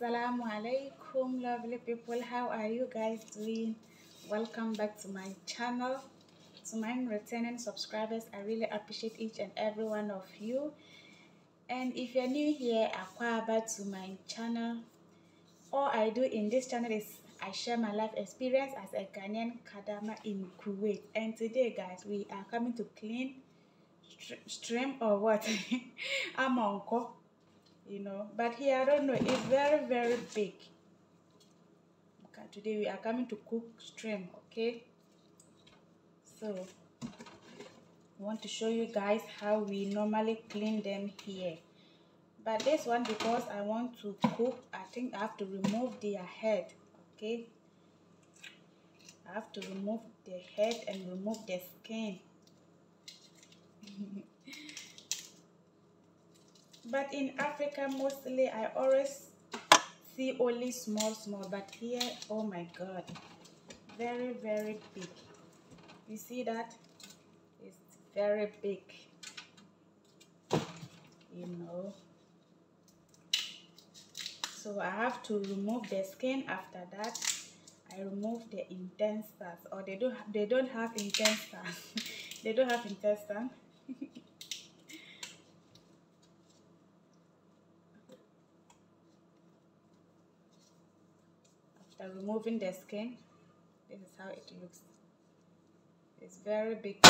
Assalamu alaikum lovely people. How are you guys doing? Welcome back to my channel. To my returning subscribers I really appreciate each and every one of you. And if you're new here back to my channel. All I do in this channel is I share my life experience as a Ghanaian Kadama in Kuwait. And today guys we are coming to clean stream or what? Amonko you know. But here i don't know it's very very big. Okay today we are coming to cook stream okay? So I want to show you guys how we normally clean them here. But this one because i want to cook i think i have to remove their head okay? I have to remove the head and remove the skin but in africa mostly i always see only small small. But here oh my god. Very very big. You see that? It's very big. You know? So i have to remove the skin after that. I remove the intestines. Or they don't they don't have intestines. They don't have intestine after removing the skin. This is how it looks. It's very big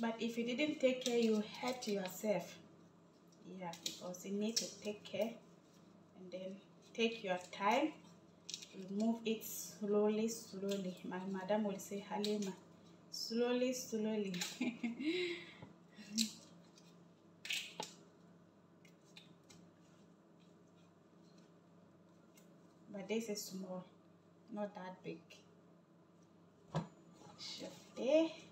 but if you didn't take care you hurt yourself. Yeah because you need to take care and then take your time. Remove it slowly slowly. My madam will say halima slowly slowly. But this is small not that big. Shifty.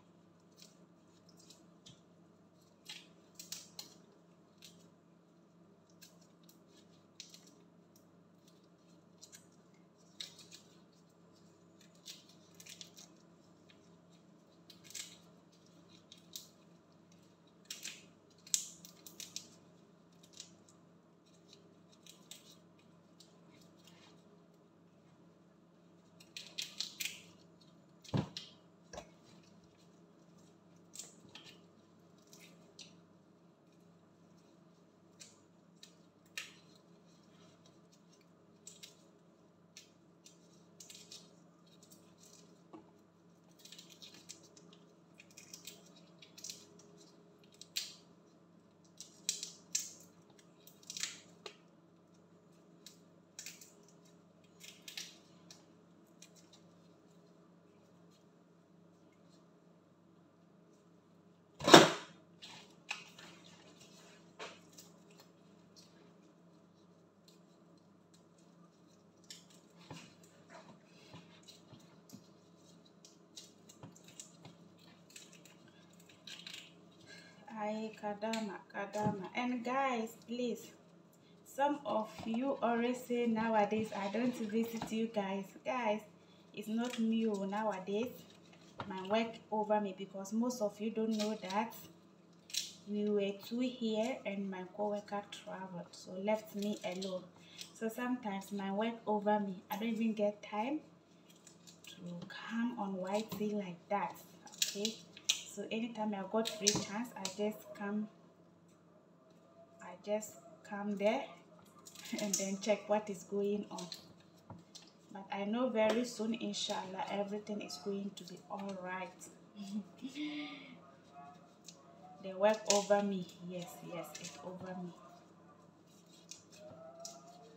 Kadama, Kadama. And guys, please, some of you always say nowadays I don't visit you guys. Guys, it's not me oh, nowadays. My work over me because most of you don't know that we were two here and my co-worker traveled so left me alone so sometimes my work over me i don't even get time to come on YT like that okay so anytime i got free chance i just come i just come there and then check what is going on. But i know very soon inshallah everything is going to be all right they work over me. Yes yes it's over me.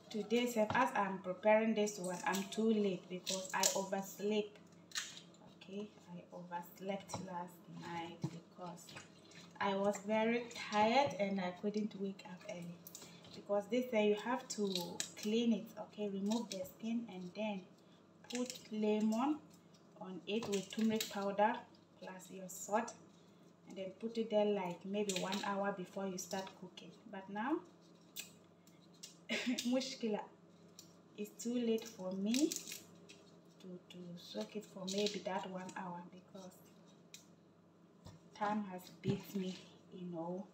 Today as i'm preparing this one i'm too late because i oversleep okay i overslept last night because i was very tired and i couldn't wake up early. Because this day you have to clean it okay remove the skin and then put lemon on it with turmeric powder plus your salt and then put it there like maybe one hour before you start cooking. But now mushkila it's too late for me to to soak it for maybe that one hour because time has beat me you know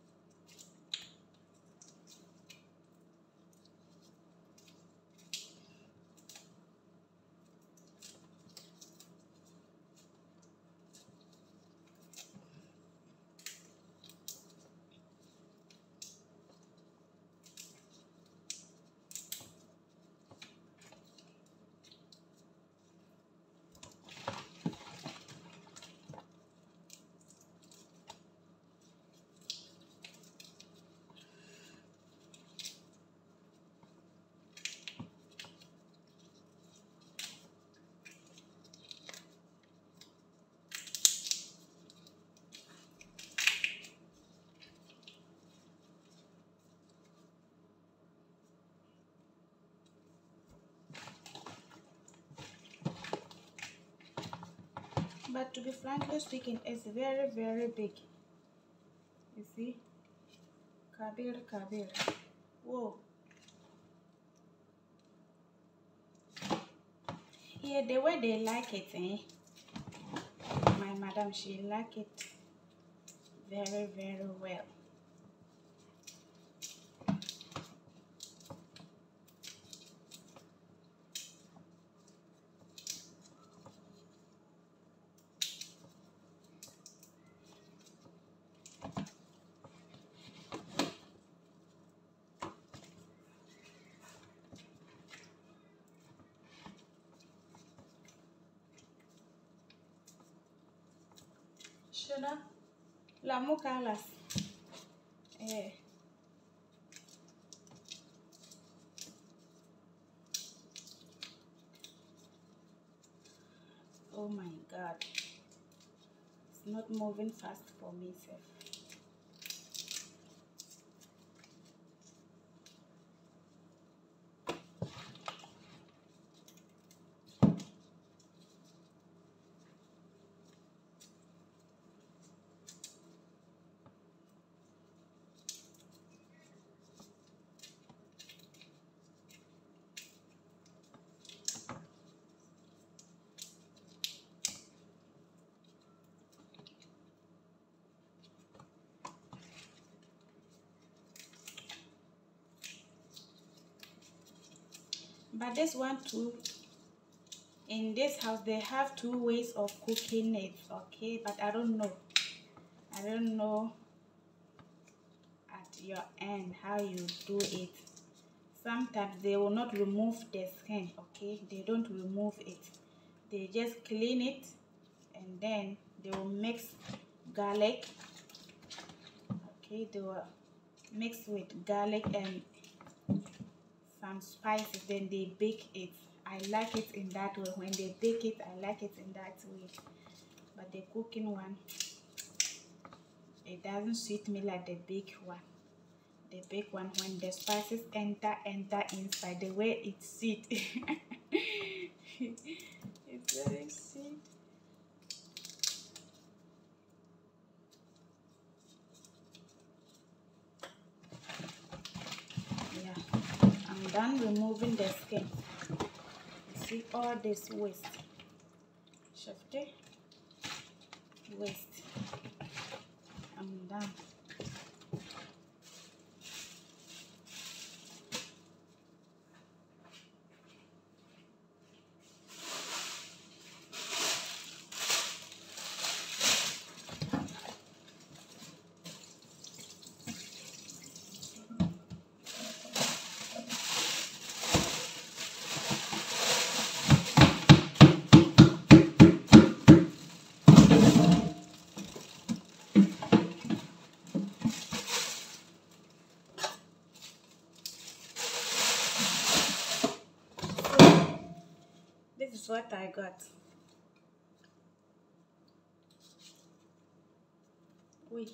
but to be frankly speaking it's very very big. You see? Kabir kabir. Whoa. Yeah the way they like it eh? My madam she like it very very well Shona, la mukalas. Eh. Oh my god. It's not moving fast for me, sir. But this one too in this house they have two ways of cooking it okay? But i don't know. I don't know at your end how you do it. Sometimes they will not remove the skin okay? They don't remove it. They just clean it and then they will mix garlic okay? They will mix with garlic and some spices then they bake it. I like it in that way. When they bake it i like it in that way. But the cooking one it doesn't suit me like the bake one. The bake one when the spices enter enter inside the way it sit it's very sweet I'm done removing the skin. See all this waste. Shafte waste. I'm done. What I got. Wait.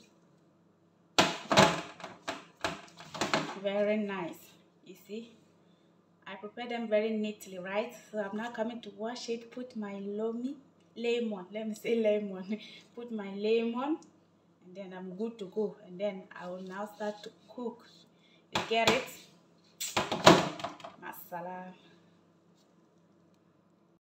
Very nice. You see? I prepare them very neatly, right? So I'm now coming to wash it, put my lomi, lemon, let me say lemon, put my lemon, and then I'm good to go. And then I will now start to cook. You get it? Masala.